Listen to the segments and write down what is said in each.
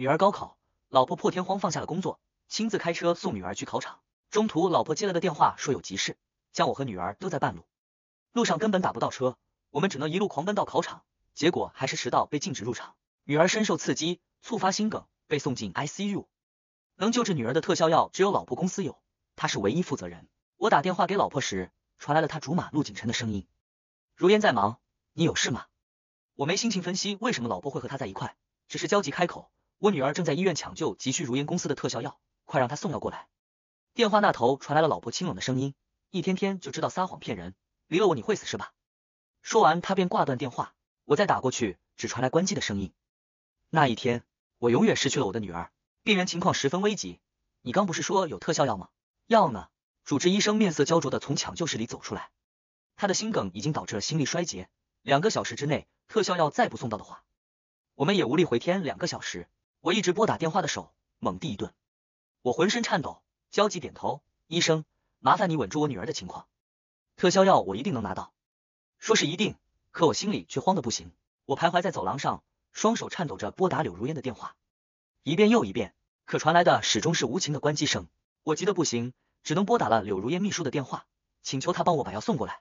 女儿高考，老婆破天荒放下了工作，亲自开车送女儿去考场。中途，老婆接了个电话，说有急事，将我和女儿丢在半路。路上根本打不到车，我们只能一路狂奔到考场，结果还是迟到，被禁止入场。女儿深受刺激，触发心梗，被送进 ICU。能救治女儿的特效药只有老婆公司有，她是唯一负责人。我打电话给老婆时，传来了她竹马陆景晨的声音：“如烟在忙，你有事吗？”我没心情分析为什么老婆会和他在一块，只是焦急开口：“我女儿正在医院抢救，急需如烟公司的特效药，快让她送药过来。”电话那头传来了老婆清冷的声音：“一天天就知道撒谎骗人，离了我你会死是吧？”说完，他便挂断电话。我再打过去，只传来关机的声音。那一天，我永远失去了我的女儿。病人情况十分危急，你刚不是说有特效药吗？药呢？主治医生面色焦灼的从抢救室里走出来，他的心梗已经导致了心力衰竭，两个小时之内。特效药再不送到的话，我们也无力回天。两个小时，我一直拨打电话的手猛地一顿，我浑身颤抖，焦急点头。医生，麻烦你稳住我女儿的情况。特效药我一定能拿到。说是一定，可我心里却慌得不行。我徘徊在走廊上，双手颤抖着拨打柳如烟的电话，一遍又一遍，可传来的始终是无情的关机声。我急得不行，只能拨打了柳如烟秘书的电话，请求他帮我把药送过来。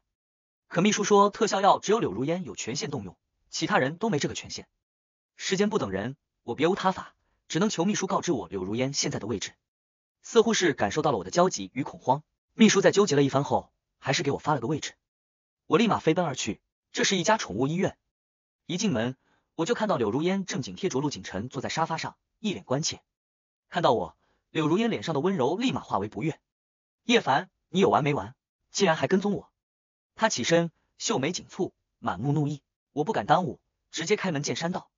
可秘书说，特效药只有柳如烟有权限动用。其他人都没这个权限。时间不等人，我别无他法，只能求秘书告知我柳如烟现在的位置。似乎是感受到了我的焦急与恐慌，秘书在纠结了一番后，还是给我发了个位置。我立马飞奔而去。这是一家宠物医院。一进门，我就看到柳如烟正紧贴着陆景晨坐在沙发上，一脸关切。看到我，柳如烟脸上的温柔立马化为不悦。叶凡，你有完没完？竟然还跟踪我！他起身，秀眉紧蹙，满目怒意。我不敢耽误，直接开门见山道：“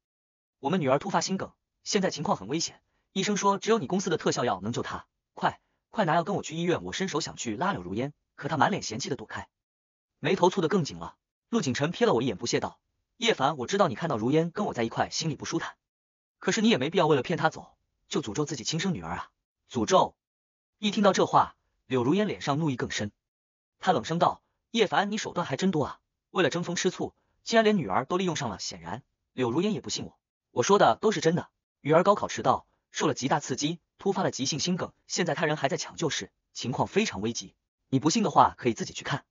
我们女儿突发心梗，现在情况很危险，医生说只有你公司的特效药能救他，快快拿药跟我去医院！”我伸手想去拉柳如烟，可她满脸嫌弃的躲开，眉头蹙得更紧了。陆景晨瞥了我一眼，不屑道：“叶凡，我知道你看到如烟跟我在一块，心里不舒坦，可是你也没必要为了骗她走，就诅咒自己亲生女儿啊！诅咒！”一听到这话，柳如烟脸上怒意更深，她冷声道：“叶凡，你手段还真多啊，为了争风吃醋。”竟然连女儿都利用上了，显然柳如烟也不信我。我说的都是真的。女儿高考迟到，受了极大刺激，突发了急性心梗，现在她人还在抢救室，情况非常危急。你不信的话，可以自己去看。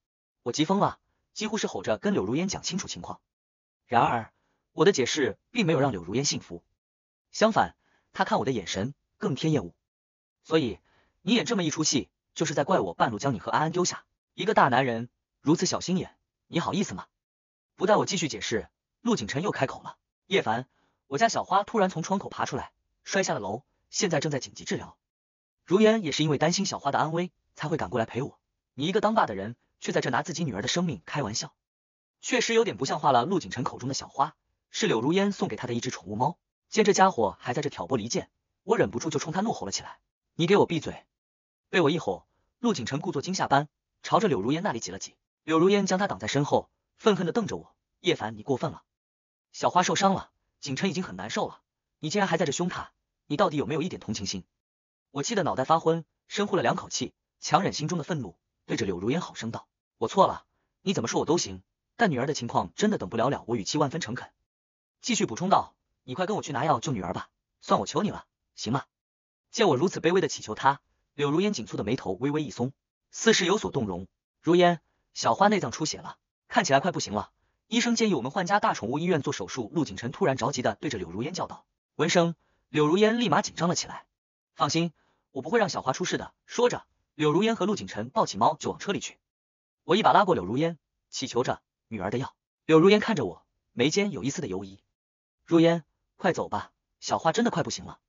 我急疯了，几乎是吼着跟柳如烟讲清楚情况。然而我的解释并没有让柳如烟信服，相反，她看我的眼神更添厌恶。所以你演这么一出戏，就是在怪我半路将你和安安丢下。一个大男人如此小心眼，你好意思吗？不待我继续解释，陆景辰又开口了：“叶凡，我家小花突然从窗口爬出来，摔下了楼，现在正在紧急治疗。如烟也是因为担心小花的安危，才会赶过来陪我。你一个当爸的人，却在这拿自己女儿的生命开玩笑，确实有点不像话了。”陆景晨口中的小花，是柳如烟送给他的一只宠物猫。见这家伙还在这挑拨离间，我忍不住就冲他怒吼了起来：“你给我闭嘴！”被我一吼，陆景晨故作惊吓般朝着柳如烟那里挤了挤，柳如烟将他挡在身后。愤恨的瞪着我，叶凡，你过分了。小花受伤了，景琛已经很难受了，你竟然还在这凶他，你到底有没有一点同情心？我气得脑袋发昏，深呼了两口气，强忍心中的愤怒，对着柳如烟好声道：“我错了，你怎么说我都行，但女儿的情况真的等不了了。”我语气万分诚恳，继续补充道：“你快跟我去拿药救女儿吧，算我求你了，行吗？”见我如此卑微的乞求他，柳如烟紧蹙的眉头微微一松，似是有所动容。如烟，小花内脏出血了。看起来快不行了，医生建议我们换家大宠物医院做手术。陆景晨突然着急的对着柳如烟叫道。闻声，柳如烟立马紧张了起来。放心，我不会让小花出事的。说着，柳如烟和陆景晨抱起猫就往车里去。我一把拉过柳如烟，乞求着女儿的药。柳如烟看着我，眉间有一丝的犹疑。如烟，快走吧，小花真的快不行了。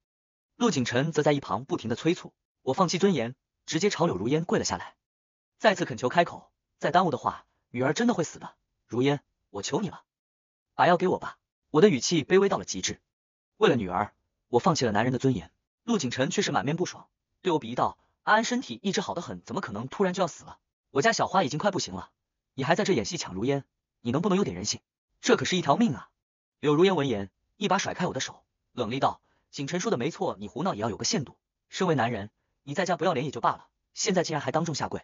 陆景晨则在一旁不停的催促。我放弃尊严，直接朝柳如烟跪了下来，再次恳求开口，再耽误的话。女儿真的会死的，如烟，我求你了，把药给我吧。我的语气卑微到了极致。为了女儿，我放弃了男人的尊严。陆景晨却是满面不爽，对我鄙夷道：“安安身体一直好得很，怎么可能突然就要死了？我家小花已经快不行了，你还在这演戏抢如烟，你能不能有点人性？这可是一条命啊！”柳如烟闻言，一把甩开我的手，冷厉道：“景晨说的没错，你胡闹也要有个限度。身为男人，你在家不要脸也就罢了，现在竟然还当众下跪，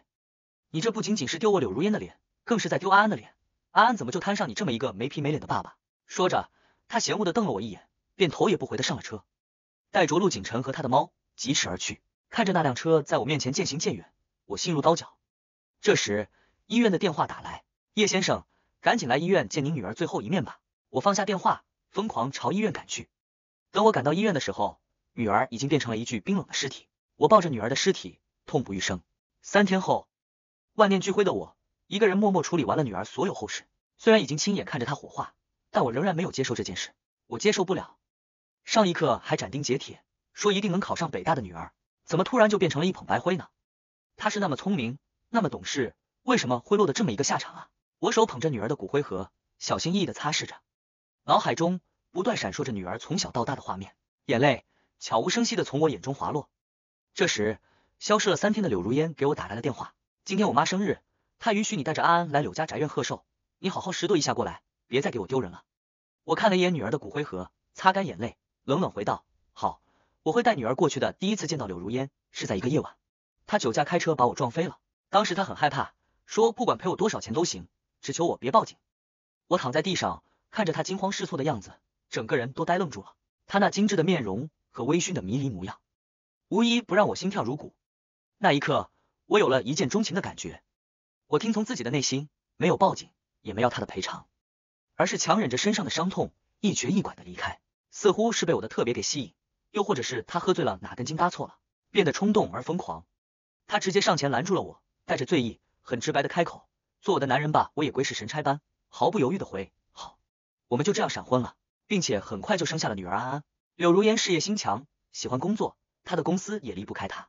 你这不仅仅是丢我柳如烟的脸。”更是在丢安安的脸，安安怎么就摊上你这么一个没皮没脸的爸爸？说着，他嫌恶的瞪了我一眼，便头也不回的上了车。带着陆景晨和他的猫疾驰而去。看着那辆车在我面前渐行渐远，我心如刀绞。这时，医院的电话打来，叶先生，赶紧来医院见您女儿最后一面吧。我放下电话，疯狂朝医院赶去。等我赶到医院的时候，女儿已经变成了一具冰冷的尸体。我抱着女儿的尸体，痛不欲生。三天后，万念俱灰的我，一个人默默处理完了女儿所有后事。虽然已经亲眼看着她火化，但我仍然没有接受这件事。我接受不了。上一刻还斩钉截铁说一定能考上北大的女儿。怎么突然就变成了一捧白灰呢？她是那么聪明，那么懂事，为什么会落得这么一个下场啊？我手捧着女儿的骨灰盒，小心翼翼的擦拭着，脑海中不断闪烁着女儿从小到大的画面，眼泪悄无声息的从我眼中滑落。这时，消失了三天的柳如烟给我打来了电话，今天我妈生日，他允许你带着安安来柳家宅院贺寿，你好好拾掇一下过来，别再给我丢人了。我看了一眼女儿的骨灰盒，擦干眼泪，冷冷回道：好。我会带女儿过去的。第一次见到柳如烟是在一个夜晚，她酒驾开车把我撞飞了。当时她很害怕，说不管赔我多少钱都行，只求我别报警。我躺在地上，看着她惊慌失措的样子，整个人都呆愣住了。她那精致的面容和微醺的迷离模样，无一不让我心跳如鼓。那一刻，我有了一见钟情的感觉。我听从自己的内心，没有报警，也没要他的赔偿，而是强忍着身上的伤痛，一瘸一拐的离开。似乎是被我的特别给吸引。又或者是他喝醉了，哪根筋搭错了，变得冲动而疯狂。他直接上前拦住了我，带着醉意，很直白的开口：“做我的男人吧。”我也鬼使神差般，毫不犹豫的回：“好。”我们就这样闪婚了，并且很快就生下了女儿安安。柳如烟事业心强，喜欢工作，她的公司也离不开她，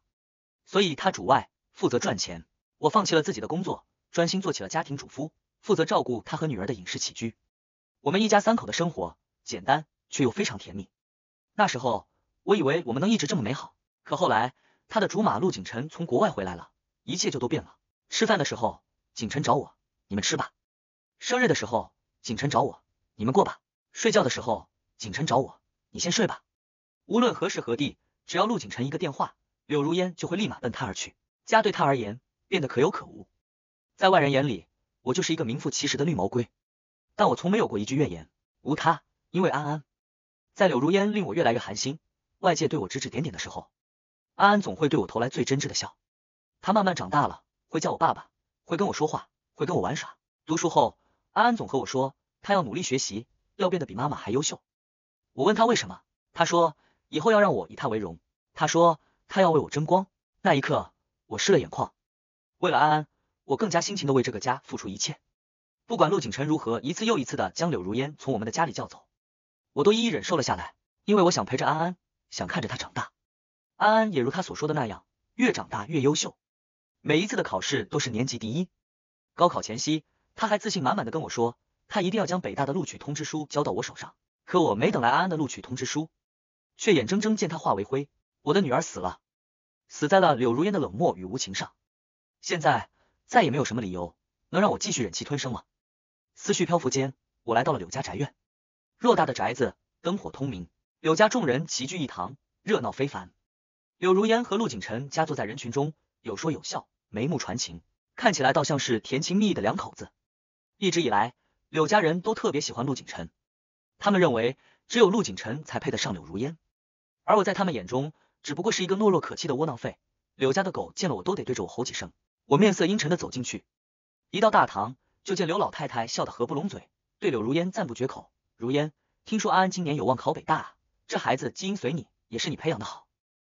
所以她主外负责赚钱。我放弃了自己的工作，专心做起了家庭主夫，负责照顾他和女儿的饮食起居。我们一家三口的生活简单却又非常甜蜜。那时候。我以为我们能一直这么美好，可后来他的竹马陆景晨从国外回来了，一切就都变了。吃饭的时候，景晨找我，你们吃吧；生日的时候，景晨找我，你们过吧；睡觉的时候，景晨找我，你先睡吧。无论何时何地，只要陆景晨一个电话，柳如烟就会立马奔他而去。家对他而言变得可有可无，在外人眼里，我就是一个名副其实的绿毛龟，但我从没有过一句怨言。无他，因为安安，在柳如烟令我越来越寒心。外界对我指指点点的时候，安安总会对我投来最真挚的笑。他慢慢长大了，会叫我爸爸，会跟我说话，会跟我玩耍。读书后，安安总和我说，他要努力学习，要变得比妈妈还优秀。我问他为什么，他说以后要让我以他为荣。他说他要为我争光。那一刻，我湿了眼眶。为了安安，我更加辛勤的为这个家付出一切。不管陆景晨如何一次又一次的将柳如烟从我们的家里叫走，我都一一忍受了下来，因为我想陪着安安。想看着他长大，安安也如他所说的那样，越长大越优秀，每一次的考试都是年级第一。高考前夕，他还自信满满的跟我说，他一定要将北大的录取通知书交到我手上。可我没等来安安的录取通知书，却眼睁睁见他化为灰。我的女儿死了，死在了柳如烟的冷漠与无情上。现在再也没有什么理由能让我继续忍气吞声了。思绪漂浮间，我来到了柳家宅院，偌大的宅子，灯火通明。柳家众人齐聚一堂，热闹非凡。柳如烟和陆景晨夹坐在人群中，有说有笑，眉目传情，看起来倒像是甜情蜜意的两口子。一直以来，柳家人都特别喜欢陆景晨，他们认为只有陆景晨才配得上柳如烟，而我在他们眼中只不过是一个懦弱可欺的窝囊废。柳家的狗见了我都得对着我吼几声。我面色阴沉的走进去，一到大堂，就见刘老太太笑得合不拢嘴，对柳如烟赞不绝口。如烟，听说安安今年有望考北大？这孩子基因随你，也是你培养的好，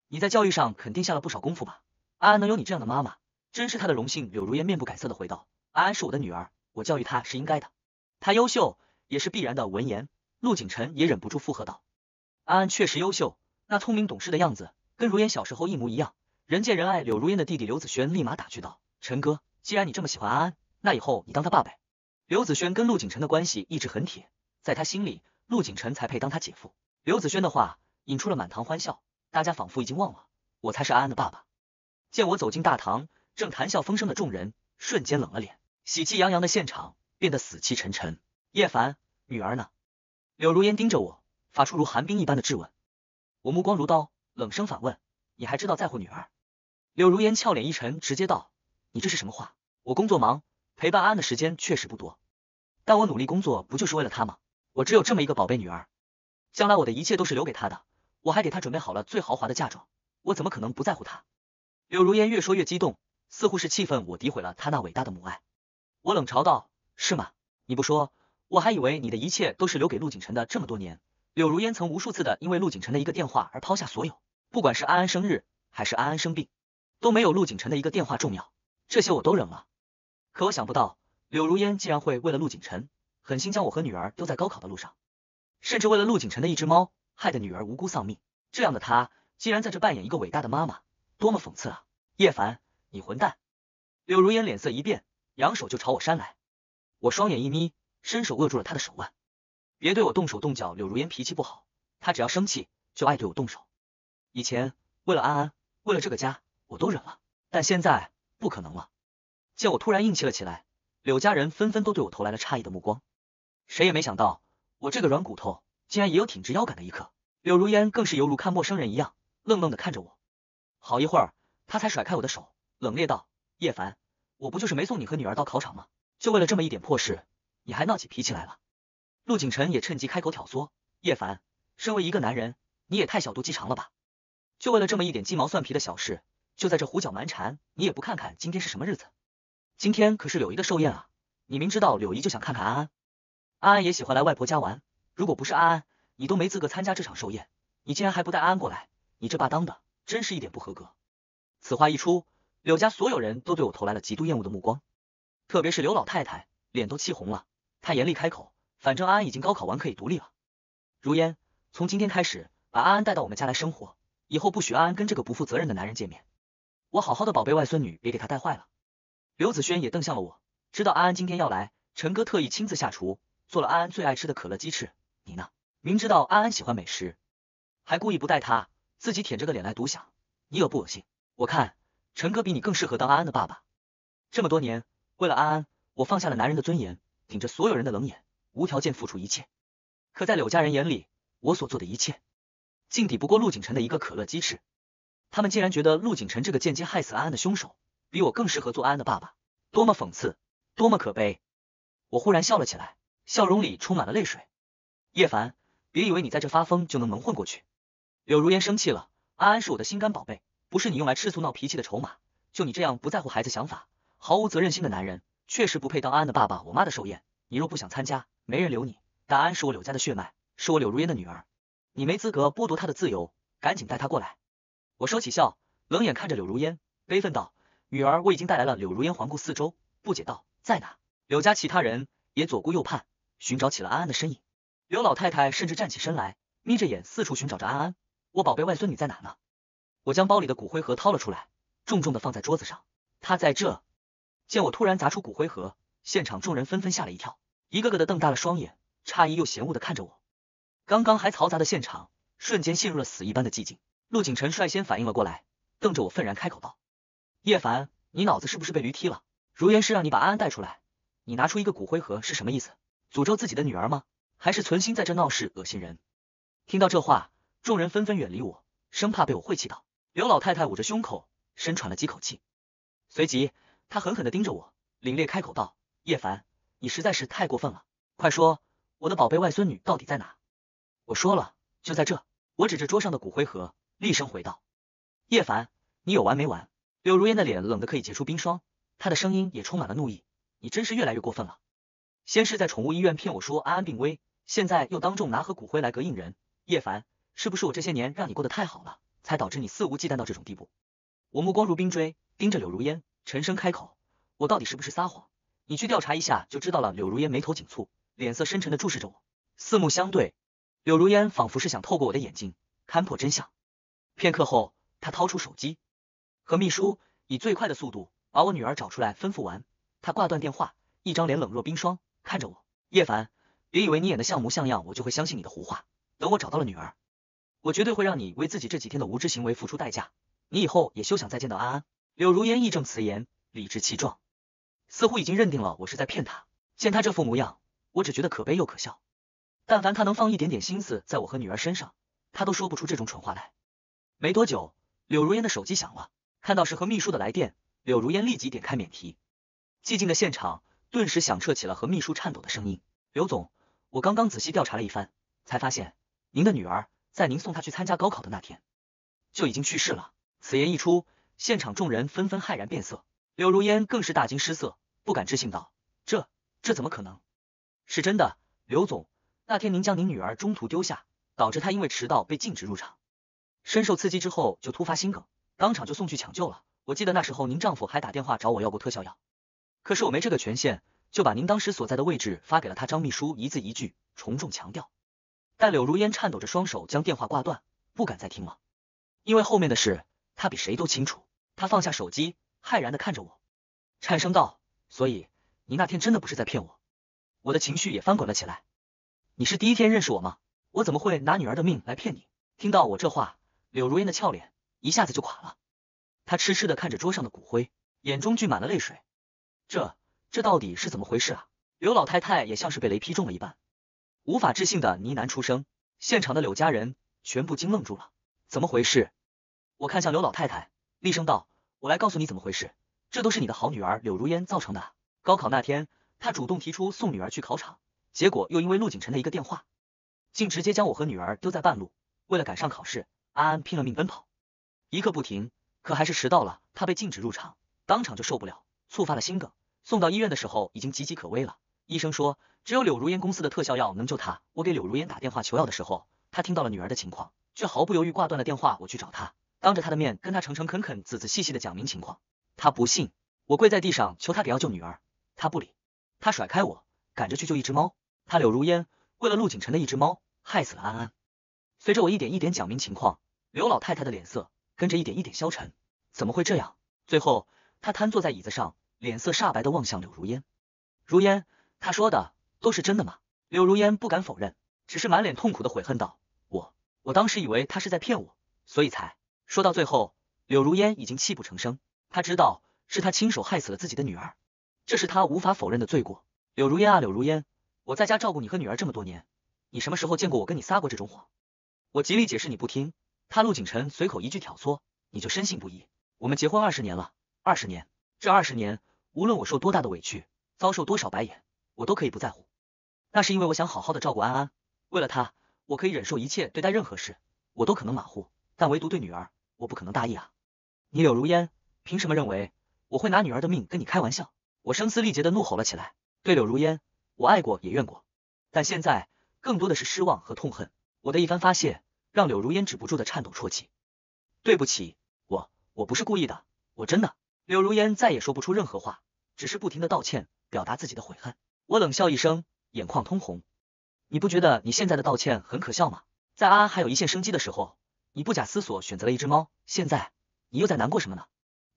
你在教育上肯定下了不少功夫吧？安安能有你这样的妈妈，真是她的荣幸。柳如烟面不改色的回道：“安安是我的女儿，我教育她是应该的，她优秀也是必然的。”闻言，陆景晨也忍不住附和道：“安安确实优秀，那聪明懂事的样子，跟如烟小时候一模一样，人见人爱。”柳如烟的弟弟刘子轩立马打趣道：“陈哥，既然你这么喜欢安安，那以后你当他爸呗。”刘子轩跟陆景晨的关系一直很铁，在他心里，陆景晨才配当他姐夫。刘子轩的话引出了满堂欢笑，大家仿佛已经忘了我才是安安的爸爸。见我走进大堂，正谈笑风生的众人瞬间冷了脸，喜气洋洋的现场变得死气沉沉。叶凡，女儿呢？柳如烟盯着我，发出如寒冰一般的质问。我目光如刀，冷声反问：你还知道在乎女儿？柳如烟俏脸一沉，直接道：你这是什么话？我工作忙，陪伴安安的时间确实不多，但我努力工作不就是为了她吗？我只有这么一个宝贝女儿。将来我的一切都是留给她的，我还给她准备好了最豪华的嫁妆，我怎么可能不在乎她？柳如烟越说越激动，似乎是气愤我诋毁了她那伟大的母爱。我冷嘲道：“是吗？你不说，我还以为你的一切都是留给陆景晨的。这么多年，柳如烟曾无数次的因为陆景晨的一个电话而抛下所有，不管是安安生日还是安安生病，都没有陆景晨的一个电话重要。这些我都忍了。可我想不到，柳如烟竟然会为了陆景晨，狠心将我和女儿丢在高考的路上，甚至为了陆景晨的一只猫，害得女儿无辜丧命。这样的她，竟然在这扮演一个伟大的妈妈，多么讽刺啊！叶凡，你混蛋！柳如烟脸色一变。扬手就朝我扇来，我双眼一眯，伸手握住了他的手腕。别对我动手动脚，柳如烟脾气不好，她只要生气就爱对我动手。以前为了安安，为了这个家，我都忍了，但现在不可能了。见我突然硬气了起来，柳家人纷纷都对我投来了诧异的目光。谁也没想到，我这个软骨头竟然也有挺直腰杆的一刻。柳如烟更是犹如看陌生人一样，愣愣的看着我。好一会儿，她才甩开我的手，冷冽道：“叶凡。”我不就是没送你和女儿到考场吗？就为了这么一点破事，你还闹起脾气来了？陆景晨也趁机开口挑唆叶凡，身为一个男人，你也太小肚鸡肠了吧？就为了这么一点鸡毛蒜皮的小事，就在这胡搅蛮缠，你也不看看今天是什么日子？今天可是柳姨的寿宴啊！你明知道柳姨就想看看安安，安安也喜欢来外婆家玩，如果不是安安，你都没资格参加这场寿宴。你竟然还不带安安过来，你这爸当的真是一点不合格！此话一出。柳家所有人都对我投来了极度厌恶的目光，特别是刘老太太，脸都气红了。她严厉开口：“反正安安已经高考完，可以独立了。如烟，从今天开始，把安安带到我们家来生活，以后不许安安跟这个不负责任的男人见面。我好好的宝贝外孙女，别给他带坏了。”刘子轩也瞪向了我，知道安安今天要来，陈哥特意亲自下厨，做了安安最爱吃的可乐鸡翅。你呢？明知道安安喜欢美食，还故意不带她，自己舔着个脸来独享，你恶不恶心？我看。陈哥比你更适合当安安的爸爸。这么多年，为了安安，我放下了男人的尊严，顶着所有人的冷眼，无条件付出一切。可在柳家人眼里，我所做的一切，竟抵不过陆景晨的一个可乐鸡翅。他们竟然觉得陆景晨这个间接害死安安的凶手，比我更适合做安安的爸爸，多么讽刺，多么可悲！我忽然笑了起来，笑容里充满了泪水。叶凡，别以为你在这发疯就能蒙混过去。柳如烟生气了，安安是我的心肝宝贝。不是你用来吃醋闹脾气的筹码，就你这样不在乎孩子想法、毫无责任心的男人，确实不配当安安的爸爸。我妈的寿宴，你若不想参加，没人留你。但安是我柳家的血脉，是我柳如烟的女儿，你没资格剥夺她的自由。赶紧带她过来。我收起笑，冷眼看着柳如烟，悲愤道：“女儿，我已经带来了。”柳如烟环顾四周，不解道：“在哪？”柳家其他人也左顾右盼，寻找起了安安的身影。刘老太太甚至站起身来，眯着眼四处寻找着安安。我宝贝外孙女在哪呢？我将包里的骨灰盒掏了出来，重重的放在桌子上。她在这。见我突然砸出骨灰盒，现场众人纷纷吓了一跳，一个个的瞪大了双眼，诧异又嫌恶的看着我。刚刚还嘈杂的现场，瞬间陷入了死一般的寂静。陆景晨率先反应了过来，瞪着我愤然开口道：“叶凡，你脑子是不是被驴踢了？如烟是让你把安安带出来，你拿出一个骨灰盒是什么意思？诅咒自己的女儿吗？还是存心在这闹事恶心人？”听到这话，众人纷纷远离我，生怕被我晦气到。刘老太太捂着胸口，深喘了几口气，随即她狠狠地盯着我，凛冽开口道：“叶凡，你实在是太过分了！快说，我的宝贝外孙女到底在哪？”我说了，就在这。我指着桌上的骨灰盒，厉声回道：“叶凡，你有完没完？”柳如烟的脸冷得可以结出冰霜，她的声音也充满了怒意：“你真是越来越过分了！先是在宠物医院骗我说安安病危，现在又当众拿盒骨灰来膈应人。叶凡，是不是我这些年让你过得太好了？”才导致你肆无忌惮到这种地步。我目光如冰锥，盯着柳如烟，沉声开口：“我到底是不是撒谎？你去调查一下就知道了。”柳如烟眉头紧蹙，脸色深沉的注视着我，四目相对。柳如烟仿佛是想透过我的眼睛看破真相。片刻后，他掏出手机，和秘书以最快的速度把我女儿找出来。吩咐完，他挂断电话，一张脸冷若冰霜，看着我：“叶凡，别以为你演的像模像样，我就会相信你的胡话。等我找到了女儿。”我绝对会让你为自己这几天的无知行为付出代价，你以后也休想再见到安安。柳如烟义正辞严，理直气壮，似乎已经认定了我是在骗他。见他这副模样，我只觉得可悲又可笑。但凡他能放一点点心思在我和女儿身上，他都说不出这种蠢话来。没多久，柳如烟的手机响了，看到是和秘书的来电，柳如烟立即点开免提。寂静的现场顿时响彻起了和秘书颤抖的声音。刘总，我刚刚仔细调查了一番，才发现您的女儿。在您送她去参加高考的那天就已经去世了。此言一出，现场众人纷纷骇然变色，柳如烟更是大惊失色，不敢置信道：“这这怎么可能？是真的，刘总，那天您将您女儿中途丢下，导致她因为迟到被禁止入场，深受刺激之后就突发心梗，当场就送去抢救了。我记得那时候您丈夫还打电话找我要过特效药，可是我没这个权限。”就把您当时所在的位置发给了他张秘书，一字一句重重强调。但柳如烟颤抖着双手将电话挂断，不敢再听了，因为后面的事他比谁都清楚。他放下手机，骇然的看着我，颤声道：“所以你那天真的不是在骗我？”我的情绪也翻滚了起来。你是第一天认识我吗？我怎么会拿女儿的命来骗你？听到我这话，柳如烟的俏脸一下子就垮了，她痴痴的看着桌上的骨灰，眼中聚满了泪水。这。这到底是怎么回事啊？刘老太太也像是被雷劈中了一般，无法置信的呢喃出声。现场的柳家人全部惊愣住了，怎么回事？我看向刘老太太，厉声道：“我来告诉你怎么回事，这都是你的好女儿柳如烟造成的。高考那天，她主动提出送女儿去考场，结果又因为陆景晨的一个电话，竟直接将我和女儿丢在半路。为了赶上考试，安安拼了命奔跑，一刻不停，可还是迟到了。她被禁止入场，当场就受不了，触发了心梗。”送到医院的时候已经岌岌可危了，医生说只有柳如烟公司的特效药能救她。我给柳如烟打电话求药的时候，她听到了女儿的情况，却毫不犹豫挂断了电话。我去找她，当着她的面跟她诚诚恳恳、仔仔细细的讲明情况。她不信，我跪在地上求她给药救女儿，她不理，她甩开我，赶着去救一只猫。她柳如烟为了陆景晨的一只猫，害死了安安。随着我一点一点讲明情况，刘老太太的脸色跟着一点一点消沉。怎么会这样？最后，她瘫坐在椅子上。脸色煞白的望向柳如烟，如烟，他说的都是真的吗？柳如烟不敢否认，只是满脸痛苦的悔恨道：“我，我当时以为他是在骗我，所以才……”说到最后，柳如烟已经泣不成声。他知道是他亲手害死了自己的女儿，这是他无法否认的罪过。柳如烟啊，柳如烟，我在家照顾你和女儿这么多年，你什么时候见过我跟你撒过这种谎？我极力解释你不听，他陆景晨随口一句挑唆，你就深信不疑。我们结婚二十年了，二十年，这二十年。无论我受多大的委屈，遭受多少白眼，我都可以不在乎。那是因为我想好好的照顾安安，为了她，我可以忍受一切，对待任何事我都可能马虎，但唯独对女儿，我不可能大意啊！你柳如烟，凭什么认为我会拿女儿的命跟你开玩笑？我声嘶力竭的怒吼了起来。对柳如烟，我爱过也怨过，但现在更多的是失望和痛恨。我的一番发泄，让柳如烟止不住的颤抖啜泣。对不起，我我不是故意的，我真的。柳如烟再也说不出任何话。只是不停的道歉，表达自己的悔恨。我冷笑一声，眼眶通红。你不觉得你现在的道歉很可笑吗？在安安还有一线生机的时候，你不假思索选择了一只猫，现在你又在难过什么呢？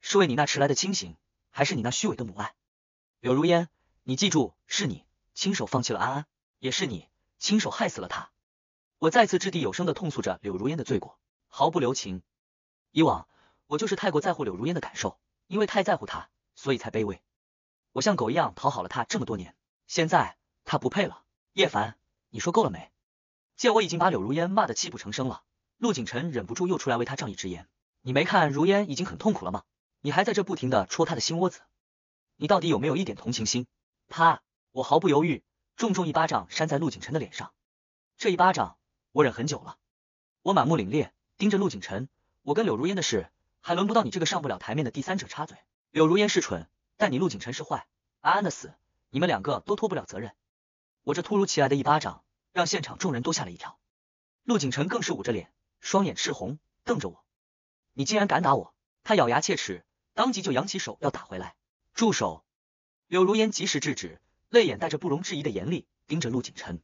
是为你那迟来的清醒，还是你那虚伪的母爱？柳如烟，你记住，是你亲手放弃了安安，也是你亲手害死了他。我再次掷地有声的痛诉着柳如烟的罪过，毫不留情。以往我就是太过在乎柳如烟的感受，因为太在乎她，所以才卑微。我像狗一样讨好了他这么多年，现在他不配了。叶凡，你说够了没？见我已经把柳如烟骂得泣不成声了，陆景晨忍不住又出来为他仗义直言。你没看如烟已经很痛苦了吗？你还在这不停的戳他的心窝子，你到底有没有一点同情心？啪！我毫不犹豫，重重一巴掌扇在陆景晨的脸上。这一巴掌我忍很久了，我满目凛冽盯着陆景辰。我跟柳如烟的事，还轮不到你这个上不了台面的第三者插嘴。柳如烟是蠢。但你陆景辰是坏，安安的死，你们两个都脱不了责任。我这突如其来的一巴掌，让现场众人都吓了一跳。陆景辰更是捂着脸，双眼赤红，瞪着我。你竟然敢打我！他咬牙切齿，当即就扬起手要打回来。住手！柳如烟及时制止，泪眼带着不容置疑的严厉盯着陆景辰。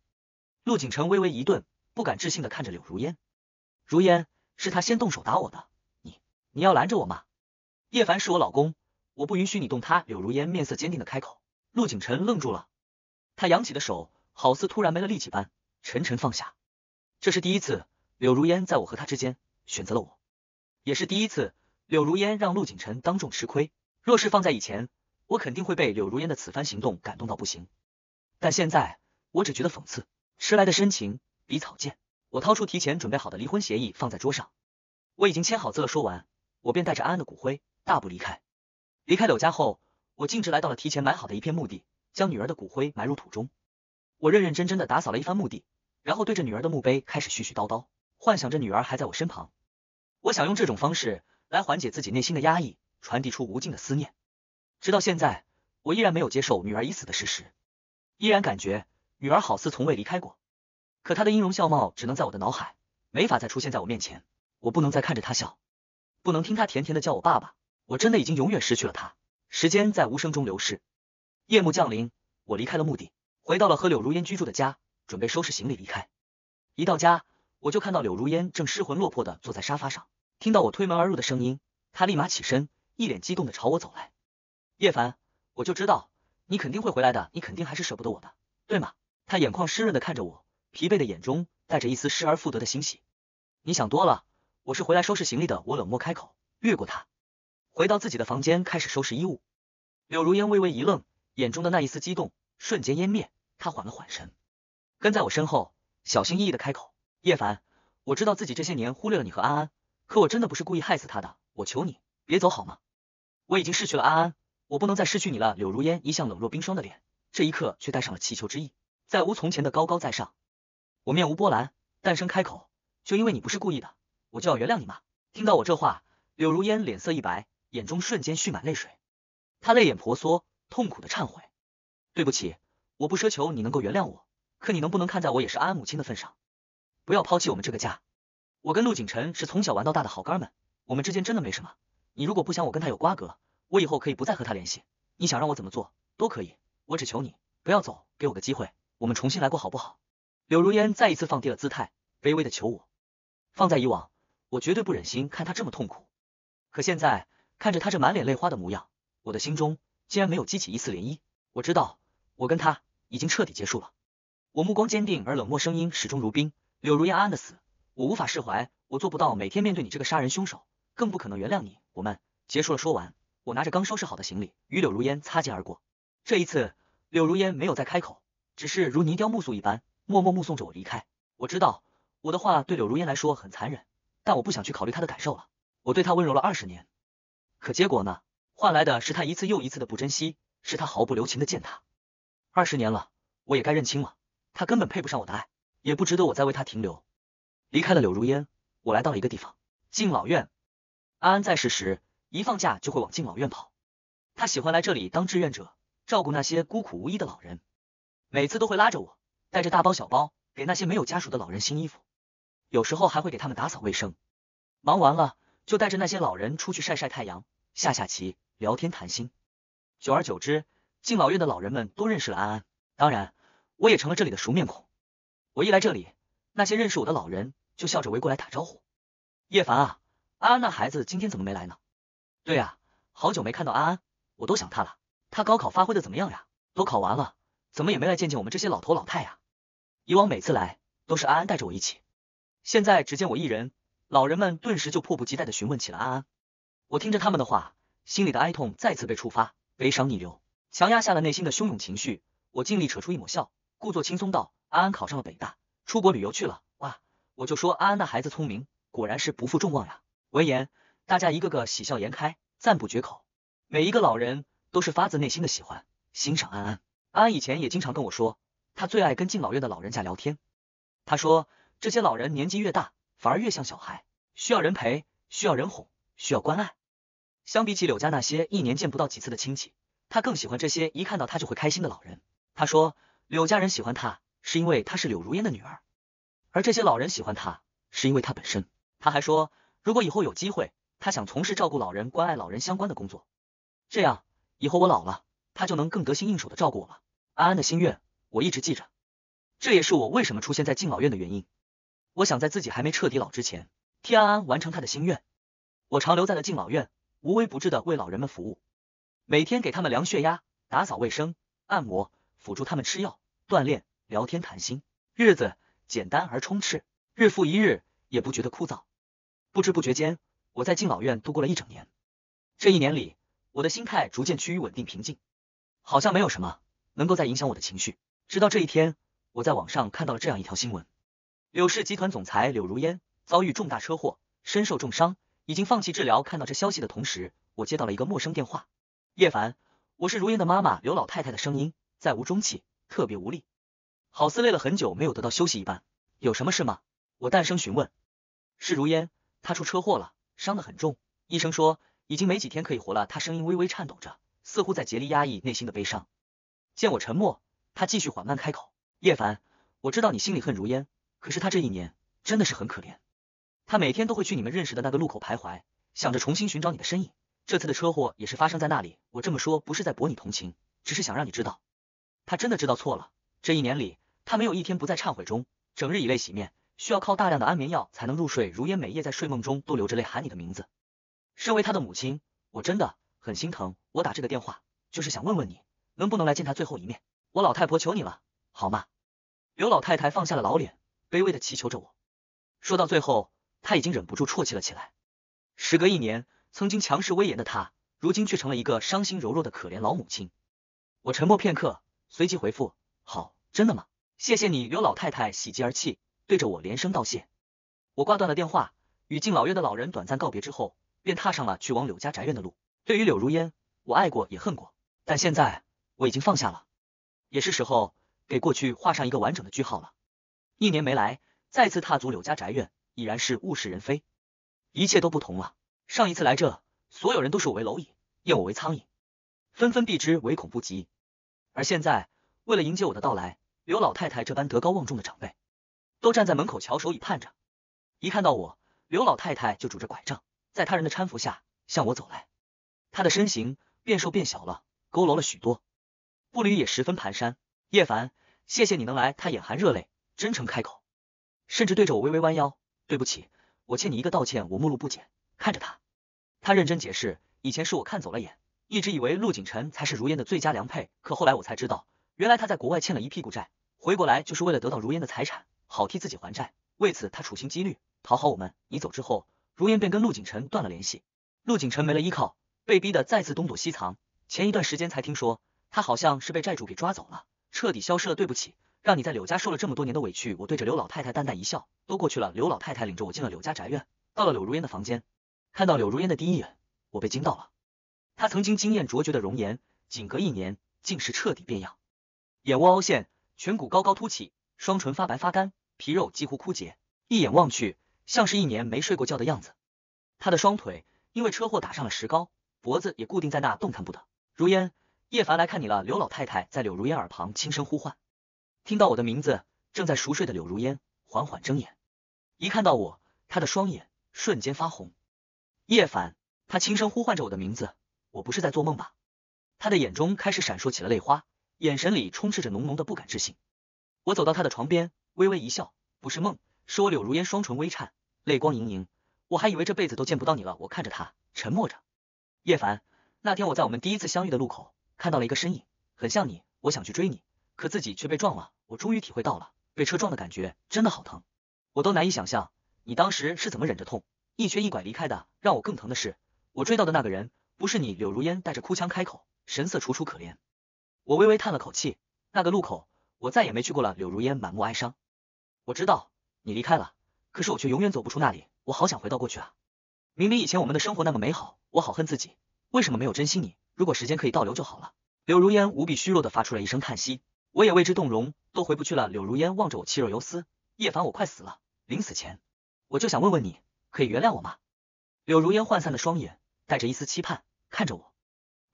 陆景辰微微一顿，不敢置信的看着柳如烟。如烟，是他先动手打我的，你你要拦着我吗？叶凡是我老公。我不允许你动他。柳如烟面色坚定的开口。陆景晨愣住了，他扬起的手好似突然没了力气般，沉沉放下。这是第一次，柳如烟在我和他之间选择了我，也是第一次，柳如烟让陆景晨当众吃亏。若是放在以前，我肯定会被柳如烟的此番行动感动到不行。但现在，我只觉得讽刺。迟来的深情比草贱。我掏出提前准备好的离婚协议放在桌上，我已经签好字了。说完，我便带着安安的骨灰大步离开。离开柳家后，我径直来到了提前埋好的一片墓地，将女儿的骨灰埋入土中。我认认真真的打扫了一番墓地，然后对着女儿的墓碑开始絮絮叨叨。幻想着女儿还在我身旁。我想用这种方式来缓解自己内心的压抑，传递出无尽的思念。直到现在，我依然没有接受女儿已死的事实，依然感觉女儿好似从未离开过。可他的音容笑貌只能在我的脑海，没法再出现在我面前。我不能再看着他笑，不能听他甜甜的叫我爸爸。我真的已经永远失去了他。时间在无声中流逝，夜幕降临，我离开了墓地，回到了和柳如烟居住的家，准备收拾行李离开。一到家，我就看到柳如烟正失魂落魄的坐在沙发上。听到我推门而入的声音，她立马起身，一脸激动的朝我走来。叶凡，我就知道你肯定会回来的，你肯定还是舍不得我的，对吗？他眼眶湿润的看着我，疲惫的眼中带着一丝失而复得的欣喜。你想多了，我是回来收拾行李的。我冷漠开口，越过他，回到自己的房间，开始收拾衣物。柳如烟微微一愣，眼中的那一丝激动瞬间湮灭。他缓了缓神，跟在我身后，小心翼翼的开口：叶凡，我知道自己这些年忽略了你和安安。可我真的不是故意害死他的，我求你别走好吗？我已经失去了安安，我不能再失去你了。柳如烟一向冷若冰霜的脸，这一刻却带上了祈求之意，再无从前的高高在上。我面无波澜，淡声开口：就因为你不是故意的，我就要原谅你吗？听到我这话，柳如烟脸色一白，眼中瞬间蓄满泪水，她泪眼婆娑，痛苦的忏悔：对不起，我不奢求你能够原谅我，可你能不能看在我也是安安母亲的份上，不要抛弃我们这个家？我跟陆景晨是从小玩到大的好哥们，我们之间真的没什么。你如果不想我跟他有瓜葛，我以后可以不再和他联系。你想让我怎么做都可以，我只求你不要走，给我个机会，我们重新来过好不好？柳如烟再一次放低了姿态，卑微的求我。放在以往，我绝对不忍心看他这么痛苦。可现在看着他这满脸泪花的模样，我的心中竟然没有激起一丝涟漪。我知道，我跟他已经彻底结束了。我目光坚定而冷漠，声音始终如冰。柳如烟安安的死。我无法释怀，我做不到每天面对你这个杀人凶手，更不可能原谅你。我们结束了。说完，我拿着刚收拾好的行李与柳如烟擦肩而过。这一次，柳如烟没有再开口，只是如泥雕木塑一般，默默目送着我离开。我知道我的话对柳如烟来说很残忍，但我不想去考虑她的感受了。我对她温柔了二十年，可结果呢？换来的是她一次又一次的不珍惜，是她毫不留情的践踏。二十年了，我也该认清了，她根本配不上我的爱，也不值得我再为她停留。离开了柳如烟，我来到了一个地方，敬老院。安安在世时，一放假就会往敬老院跑。他喜欢来这里当志愿者，照顾那些孤苦无依的老人。每次都会拉着我，带着大包小包，给那些没有家属的老人新衣服，有时候还会给他们打扫卫生。忙完了，就带着那些老人出去晒晒太阳，下下棋，聊天谈心。久而久之，敬老院的老人们都认识了安安，当然，我也成了这里的熟面孔。我一来这里。那些认识我的老人就笑着围过来打招呼。叶凡啊，安安那孩子今天怎么没来呢？对呀，好久没看到安安，我都想他了。他高考发挥的怎么样呀？都考完了，怎么也没来见见我们这些老头老太呀？以往每次来都是安安带着我一起，现在只见我一人，老人们顿时就迫不及待的询问起了安安。我听着他们的话，心里的哀痛再次被触发，悲伤逆流，强压下了内心的汹涌情绪。我尽力扯出一抹笑，故作轻松道：“安安考上了北大。”出国旅游去了哇！我就说安安那孩子聪明，果然是不负众望呀。闻言，大家一个个喜笑颜开，赞不绝口。每一个老人都是发自内心的喜欢欣赏安安。安安以前也经常跟我说，他最爱跟敬老院的老人家聊天。他说这些老人年纪越大，反而越像小孩，需要人陪，需要人哄，需要关爱。相比起柳家那些一年见不到几次的亲戚，他更喜欢这些一看到他就会开心的老人。他说柳家人喜欢他。是因为她是柳如烟的女儿，而这些老人喜欢她，是因为她本身。他还说，如果以后有机会，他想从事照顾老人、关爱老人相关的工作，这样以后我老了，他就能更得心应手的照顾我了。安安的心愿，我一直记着，这也是我为什么出现在敬老院的原因。我想在自己还没彻底老之前，替安安完成她的心愿。我常留在了敬老院，无微不至的为老人们服务，每天给他们量血压、打扫卫生、按摩，辅助他们吃药、锻炼。聊天谈心，日子简单而充斥，日复一日也不觉得枯燥。不知不觉间，我在敬老院度过了一整年。这一年里，我的心态逐渐趋于稳定平静，好像没有什么能够再影响我的情绪。直到这一天，我在网上看到了这样一条新闻：柳氏集团总裁柳如烟遭遇重大车祸，身受重伤，已经放弃治疗。看到这消息的同时，我接到了一个陌生电话。叶凡，我是如烟的妈妈，刘老太太的声音再无中气，特别无力。好似累了很久没有得到休息一般，有什么事吗？我淡声询问。是如烟，她出车祸了，伤得很重，医生说已经没几天可以活了。她声音微微颤抖着，似乎在竭力压抑内心的悲伤。见我沉默，他继续缓慢开口：“叶凡，我知道你心里恨如烟，可是她这一年真的是很可怜。她每天都会去你们认识的那个路口徘徊，想着重新寻找你的身影。这次的车祸也是发生在那里。我这么说不是在博你同情，只是想让你知道，她真的知道错了。这一年里，她没有一天不在忏悔中，整日以泪洗面。”需要靠大量的安眠药才能入睡，如烟每夜在睡梦中都流着泪喊你的名字。身为他的母亲，我真的很心疼。我打这个电话就是想问问你，能不能来见他最后一面？我老太婆求你了，好吗？刘老太太放下了老脸，卑微的祈求着我。说到最后，她已经忍不住啜泣了起来。时隔一年，曾经强势威严的她，如今却成了一个伤心柔弱的可怜老母亲。我沉默片刻，随即回复：好，真的吗？谢谢你。刘老太太喜极而泣。对着我连声道谢，我挂断了电话，与敬老院的老人短暂告别之后，便踏上了去往柳家宅院的路。对于柳如烟，我爱过也恨过，但现在我已经放下了，也是时候给过去画上一个完整的句号了。一年没来，再次踏足柳家宅院，已然是物是人非，一切都不同了。上一次来这，所有人都视我为蝼蚁，厌我为苍蝇，纷纷避之唯恐不及。而现在，为了迎接我的到来，刘老太太这般德高望重的长辈。都站在门口翘首以盼着，一看到我，刘老太太就拄着拐杖，在他人的搀扶下向我走来。她的身形变瘦变小了，佝偻了许多，步履也十分蹒跚。叶凡，谢谢你能来。她眼含热泪，真诚开口，甚至对着我微微弯腰。对不起，我欠你一个道歉。我目露不解，看着他，他认真解释，以前是我看走了眼，一直以为陆景晨才是如烟的最佳良配，可后来我才知道，原来他在国外欠了一屁股债，回过来就是为了得到如烟的财产。好替自己还债，为此他处心积虑讨好我们。你走之后，如烟便跟陆景晨断了联系。陆景晨没了依靠，被逼的再次东躲西藏。前一段时间才听说，他好像是被债主给抓走了，彻底消失了。对不起，让你在柳家受了这么多年的委屈。我对着刘老太太淡淡一笑，都过去了。刘老太太领着我进了柳家宅院，到了柳如烟的房间，看到柳如烟的第一眼，我被惊到了。她曾经惊艳卓绝的容颜，仅隔一年竟是彻底变样，眼窝凹陷，颧骨高高凸起。双唇发白发干，皮肉几乎枯竭，一眼望去像是一年没睡过觉的样子。她的双腿因为车祸打上了石膏，脖子也固定在那动弹不得。如烟，叶凡来看你了。刘老太太在柳如烟耳旁轻声呼唤。听到我的名字，正在熟睡的柳如烟缓缓睁眼，一看到我，她的双眼瞬间发红。叶凡，她轻声呼唤着我的名字，我不是在做梦吧？她的眼中开始闪烁起了泪花，眼神里充斥着浓浓的不敢置信。我走到她的床边，微微一笑，不是梦，是我柳如烟双唇微颤，泪光盈盈。我还以为这辈子都见不到你了。我看着她，沉默着。叶凡，那天我在我们第一次相遇的路口看到了一个身影，很像你，我想去追你，可自己却被撞了。我终于体会到了被车撞的感觉，真的好疼，我都难以想象你当时是怎么忍着痛，一瘸一拐离开的。让我更疼的是，我追到的那个人不是你。柳如烟带着哭腔开口，神色楚楚可怜。我微微叹了口气，那个路口。我再也没去过了。柳如烟满目哀伤。我知道你离开了，可是我却永远走不出那里。我好想回到过去啊！明明以前我们的生活那么美好，我好恨自己，为什么没有珍惜你？如果时间可以倒流就好了。柳如烟无比虚弱的发出了一声叹息，我也为之动容，都回不去了。柳如烟望着我气若游丝，叶凡，我快死了，临死前我就想问问你，可以原谅我吗？柳如烟涣散的双眼带着一丝期盼看着我，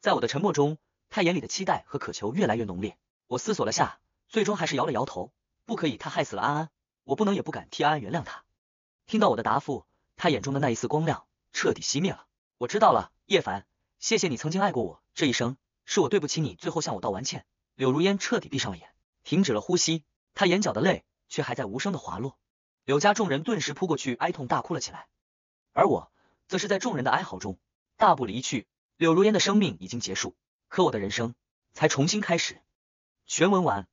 在我的沉默中，他眼里的期待和渴求越来越浓烈。我思索了下。最终还是摇了摇头，不可以，他害死了安安，我不能也不敢替安安原谅他。听到我的答复，他眼中的那一丝光亮彻底熄灭了。我知道了，叶凡，谢谢你曾经爱过我，这一生是我对不起你，最后向我道完歉。柳如烟彻底闭上了眼，停止了呼吸，她眼角的泪却还在无声的滑落。柳家众人顿时扑过去，哀痛大哭了起来，而我则是在众人的哀嚎中大步离去。柳如烟的生命已经结束，可我的人生才重新开始。全文完。